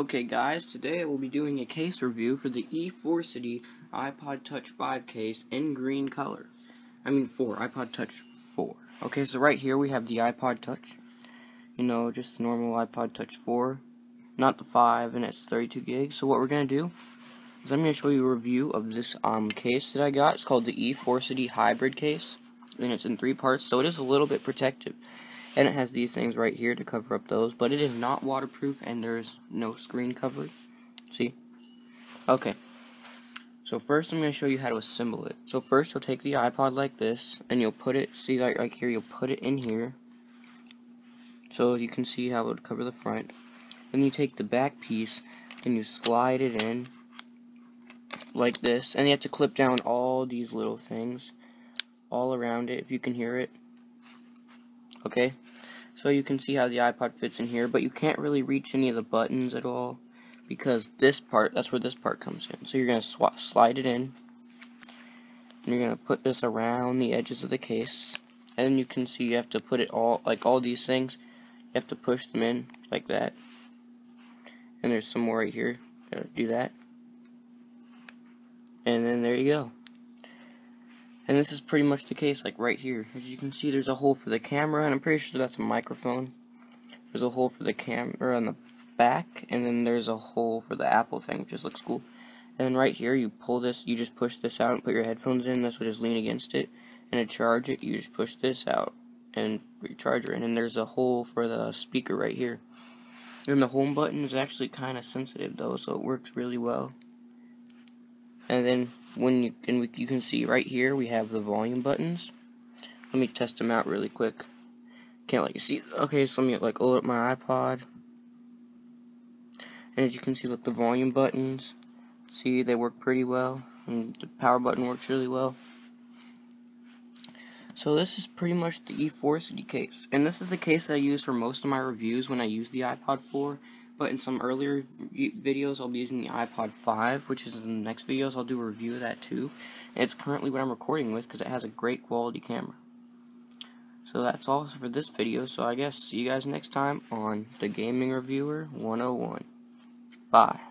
Okay guys, today I will be doing a case review for the Eforcity iPod Touch 5 case in green color. I mean 4, iPod Touch 4. Okay, so right here we have the iPod Touch. You know, just the normal iPod Touch 4. Not the 5, and it's 32 gigs. So what we're going to do is I'm going to show you a review of this um case that I got. It's called the Eforcity Hybrid case. And it's in three parts, so it is a little bit protective. And it has these things right here to cover up those, but it is not waterproof and there's no screen cover. See? Okay. So first I'm going to show you how to assemble it. So first you'll take the iPod like this, and you'll put it, see like right here, you'll put it in here. So you can see how it would cover the front. Then you take the back piece, and you slide it in, like this. And you have to clip down all these little things, all around it, if you can hear it okay? So you can see how the iPod fits in here but you can't really reach any of the buttons at all because this part that's where this part comes in. So you're gonna slide it in and you're gonna put this around the edges of the case and you can see you have to put it all like all these things you have to push them in like that. And there's some more right here do that. And then there you go and this is pretty much the case, like right here. As you can see, there's a hole for the camera, and I'm pretty sure that's a microphone. There's a hole for the camera on the back, and then there's a hole for the Apple thing, which just looks cool. And then right here, you pull this, you just push this out and put your headphones in. This would just lean against it. And to charge it, you just push this out and charger in. And there's a hole for the speaker right here. And the home button is actually kind of sensitive though, so it works really well. And then when you can you can see right here we have the volume buttons. Let me test them out really quick. Can't like you see. Okay, so let me like load up my iPod. And as you can see, look the volume buttons. See, they work pretty well, and the power button works really well. So this is pretty much the Eforcity case, and this is the case that I use for most of my reviews when I use the iPod 4 but in some earlier videos I'll be using the iPod 5, which is in the next videos I'll do a review of that too. And it's currently what I'm recording with because it has a great quality camera. So that's all for this video, so I guess see you guys next time on the Gaming Reviewer 101. Bye.